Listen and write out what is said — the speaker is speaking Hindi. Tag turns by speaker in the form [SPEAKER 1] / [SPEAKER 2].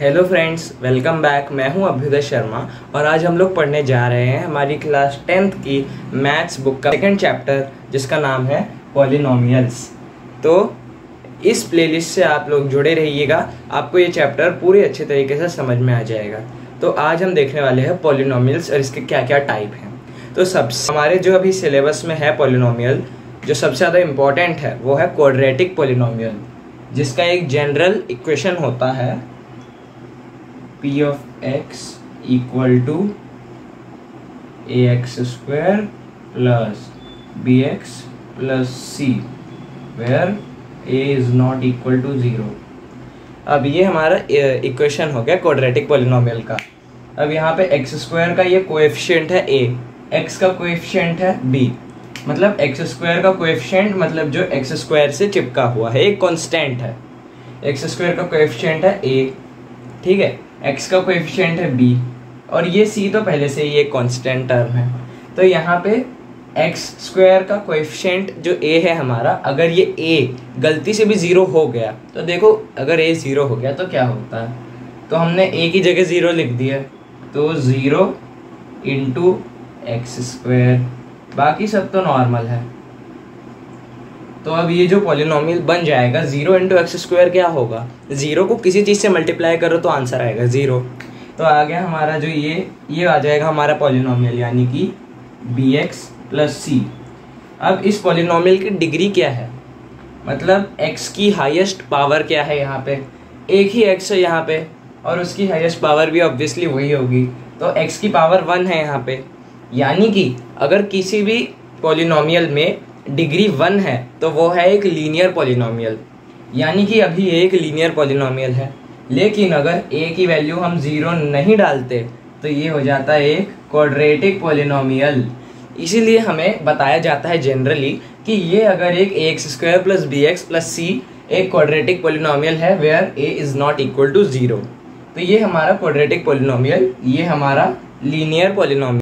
[SPEAKER 1] हेलो फ्रेंड्स वेलकम बैक मैं हूँ अभ्युदय शर्मा और आज हम लोग पढ़ने जा रहे हैं हमारी क्लास टेंथ की मैथ्स बुक का सेकंड चैप्टर जिसका नाम है पॉलिनोमियल्स तो इस प्लेलिस्ट से आप लोग जुड़े रहिएगा, आपको ये चैप्टर पूरे अच्छे तरीके से समझ में आ जाएगा. तो आज हम देखने वाले हैं पॉलिनोमियल्स और इसके क्या क्या टाइप हैं. तो सब, हमारे जो अभी सिलेबस में है पॉलिनोमियल जो सबसे ज़्यादा इम्पोर्टेंट है, वो है क्वाड्रेटिक पॉलिनोमियल जिसका एक जनरल इक्वेशन होता है x equal to a x square plus b x plus c where a is not equal to zero अब ये हमारा इक्वेशन हो गया क्वाड्रेटिक पॉलिनोमियल का। अब यहाँ पे एक्स स्क्वायर का ये कोएफिशिएंट है ए एक्स का कोएफिशिएंट है बी मतलब एक्स स्क्वायर का कोएफिशिएंट मतलब जो एक्स स्क्वायर से चिपका हुआ है एक कांस्टेंट है। एक्स स्क्वायर का कोएफिशिएंट है ए ठीक है? एक्स का कोएफिशिएंट है बी और ये सी तो पहले से ही एक कॉन्स्टेंट टर्म है। तो यहाँ पे एक्स स्क्वायर का कोएफिशिएंट जो ए है हमारा, अगर ये ए गलती से भी ज़ीरो हो गया तो देखो अगर ए ज़ीरो हो गया तो क्या होता है? तो हमने ए की जगह ज़ीरो लिख दिया तो ज़ीरो इंटू एक्स स्क्वायर बाकी सब तो नॉर्मल है। तो अब ये जो पॉलिनोमियल बन जाएगा ज़ीरो इंटू एक्स स्क्वायर क्या होगा? ज़ीरो को किसी चीज़ से मल्टीप्लाई करो तो आंसर आएगा ज़ीरो तो आ गया हमारा जो ये ये आ जाएगा हमारा पॉलिनोमियल यानी कि बी एक्स प्लस सी अब इस पॉलिनोमियल की डिग्री क्या है? मतलब x की हाईएस्ट पावर क्या है यहाँ पे? एक ही x है यहाँ पे, और उसकी हाईएस्ट पावर भी ऑब्वियसली वही होगी. तो x की पावर वन है यहाँ पे. यानी कि अगर किसी भी पॉलिनोमियल में डिग्री वन है तो वो है एक लीनियर पॉलिनोमियल। यानी कि अभी एक लीनियर पॉलिनोमियल है। लेकिन अगर ए की वैल्यू हम ज़ीरो नहीं डालते तो ये हो जाता है एक क्वाड्रेटिक पॉलिनोमियल इसीलिए हमें बताया जाता है जनरली कि ये अगर एक a x square plus b x plus c एक क्वाड्रेटिक पॉलिनोमियल है where a is not equal to zero तो ये हमारा क्वाड्रेटिक पॉलिनोमियल ये हमारा लीनियर पॉलिनोमियल